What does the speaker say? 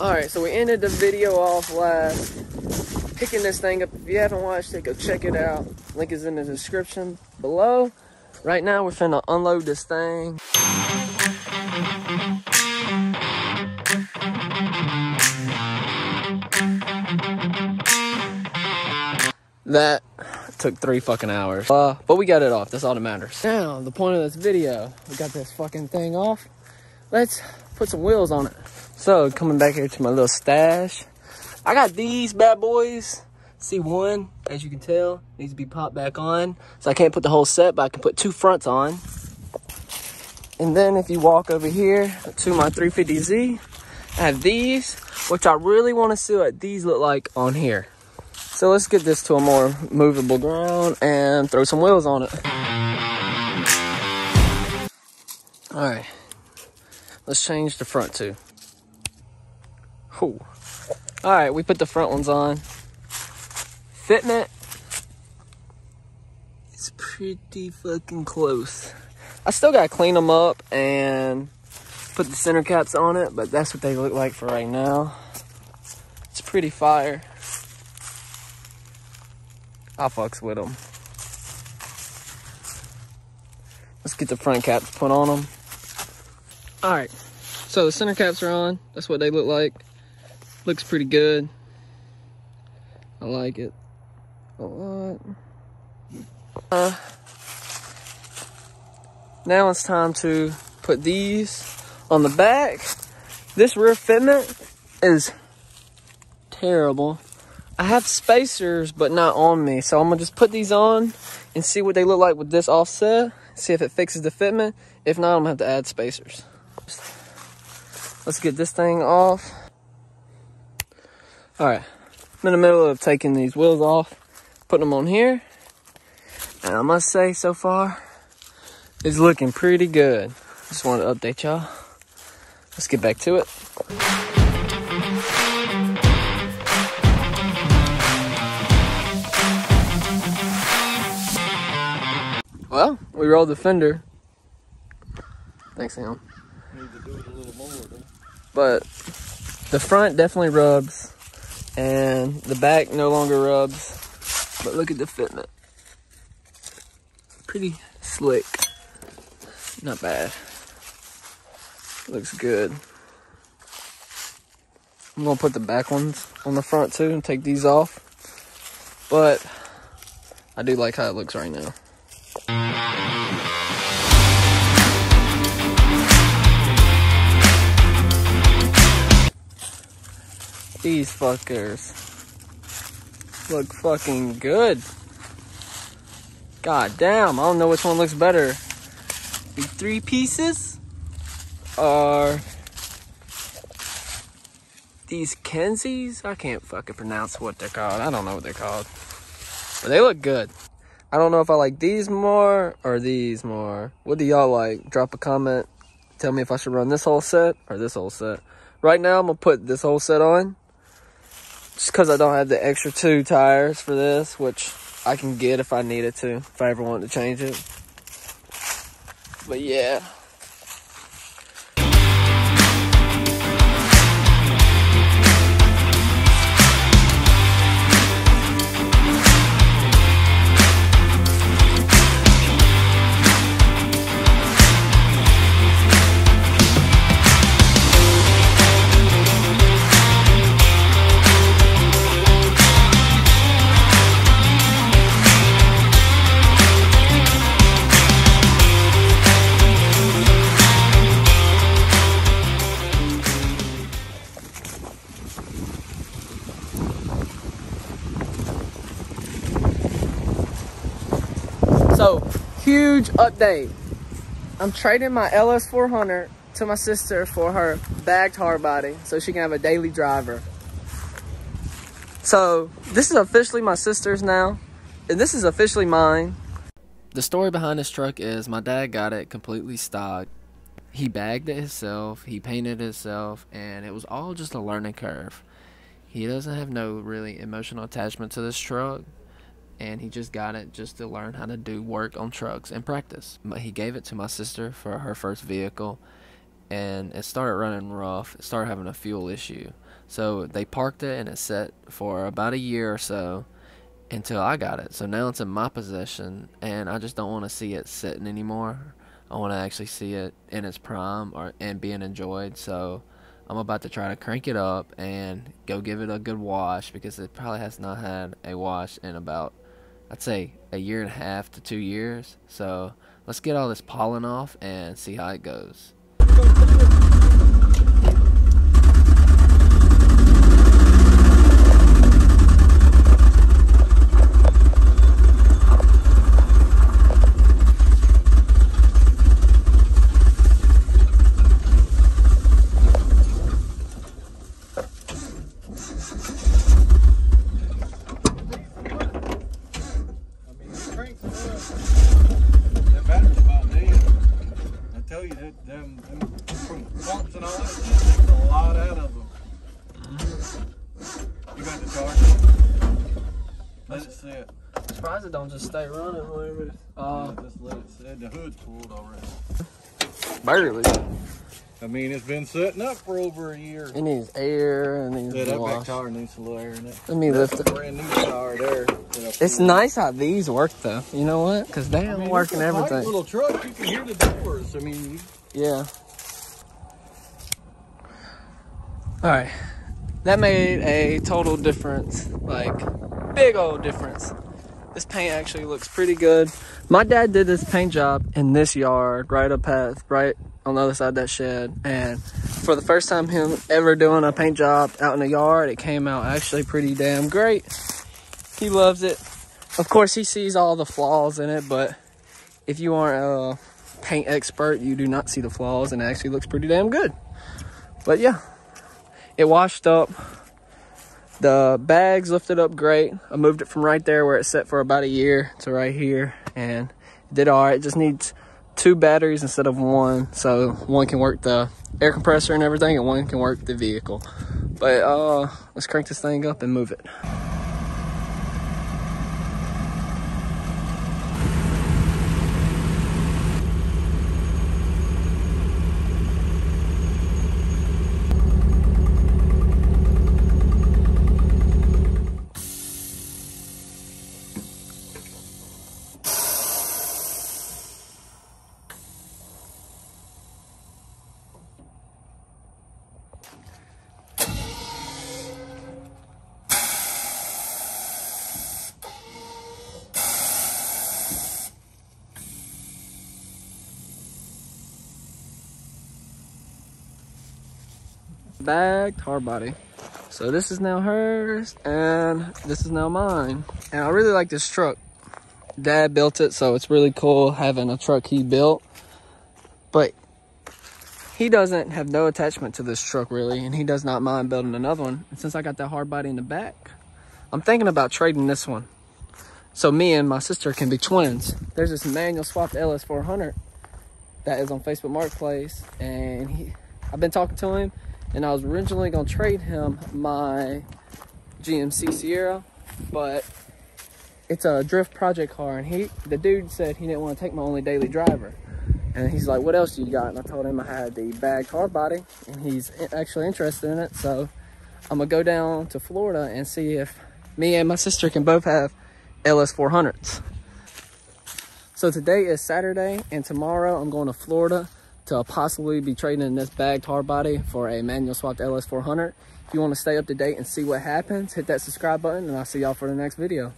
Alright, so we ended the video off last picking this thing up. If you haven't watched it, go check it out. Link is in the description below. Right now, we're finna unload this thing. That took three fucking hours. Uh, but we got it off. That's all that matters. Now, the point of this video, we got this fucking thing off. Let's put some wheels on it. So, coming back here to my little stash. I got these bad boys. C1, as you can tell, needs to be popped back on. So I can't put the whole set, but I can put two fronts on. And then if you walk over here to my 350Z, I have these, which I really want to see what these look like on here. So let's get this to a more movable ground and throw some wheels on it. All right, let's change the front too. Whew. All right, we put the front ones on. Fitment is pretty fucking close. I still gotta clean them up and put the center caps on it, but that's what they look like for right now. It's pretty fire. I fucks with them. Let's get the front caps put on them. All right, so the center caps are on. That's what they look like. Looks pretty good. I like it a lot. Uh, now it's time to put these on the back. This rear fitment is terrible. I have spacers, but not on me. So I'm gonna just put these on and see what they look like with this offset. See if it fixes the fitment. If not, I'm gonna have to add spacers. Let's get this thing off. All right, I'm in the middle of taking these wheels off, putting them on here. And I must say, so far, it's looking pretty good. Just wanted to update y'all. Let's get back to it. Well, we rolled the fender. Thanks, Sam. But the front definitely rubs, and the back no longer rubs. But look at the fitment. Pretty slick. Not bad. Looks good. I'm gonna put the back ones on the front too and take these off. But I do like how it looks right now. These fuckers look fucking good. God damn, I don't know which one looks better. The three pieces are these Kensies? I can't fucking pronounce what they're called. I don't know what they're called. But they look good. I don't know if I like these more or these more. What do y'all like? Drop a comment. Tell me if I should run this whole set or this whole set. Right now, I'm going to put this whole set on. Just because I don't have the extra two tires for this, which I can get if I needed to, if I ever wanted to change it. But yeah. So, huge update. I'm trading my LS400 to my sister for her bagged hard body so she can have a daily driver. So, this is officially my sister's now, and this is officially mine. The story behind this truck is my dad got it completely stock. He bagged it himself, he painted it himself, and it was all just a learning curve. He doesn't have no really emotional attachment to this truck and he just got it just to learn how to do work on trucks and practice. But he gave it to my sister for her first vehicle, and it started running rough. It started having a fuel issue. So they parked it and it sat for about a year or so until I got it. So now it's in my possession and I just don't want to see it sitting anymore. I want to actually see it in its prime or and being enjoyed. So I'm about to try to crank it up and go give it a good wash because it probably has not had a wash in about I'd say a year and a half to 2 years. So let's get all this pollen off and see how it goes. Let it sit. I'm surprised it don't just stay running whenever uh, just let it sit. The hood's pulled already. Barely. I mean, it's been sitting up for over a year. It needs air and needs yeah, that wash. back tire needs a little air in it. Let me lift it. Brand new tire there. It's nice how these work though. You know what? Because they don't I mean, work in it's a everything. little truck. You can hear the doors. I mean, yeah. All right. That made a total difference. Like big old difference. This paint actually looks pretty good. My dad did this paint job in this yard, right up past, right on the other side of that shed. And for the first time him ever doing a paint job out in the yard, it came out actually pretty damn great. He loves it. Of course, he sees all the flaws in it, but if you aren't a paint expert, you do not see the flaws and it actually looks pretty damn good. But yeah, it washed up the bags lifted up great. I moved it from right there where it set for about a year to right here and it did all right. It just needs two batteries instead of one. So one can work the air compressor and everything and one can work the vehicle. But uh, let's crank this thing up and move it. Bagged hard body. So this is now hers and this is now mine. And I really like this truck. Dad built it, so it's really cool having a truck he built. But he doesn't have no attachment to this truck really, and he does not mind building another one. And since I got that hard body in the back, I'm thinking about trading this one. So me and my sister can be twins. There's this manual swapped LS400 that is on Facebook Marketplace, and he, I've been talking to him and I was originally gonna trade him my GMC Sierra, but it's a drift project car, and he, the dude said he didn't want to take my only daily driver. And he's like, what else do you got? And I told him I had the bagged hard body, and he's actually interested in it. So I'm gonna go down to Florida and see if me and my sister can both have LS400s. So today is Saturday, and tomorrow I'm going to Florida to possibly be trading in this bagged hard body for a manual swapped LS400. If you want to stay up to date and see what happens, hit that subscribe button and I'll see y'all for the next video.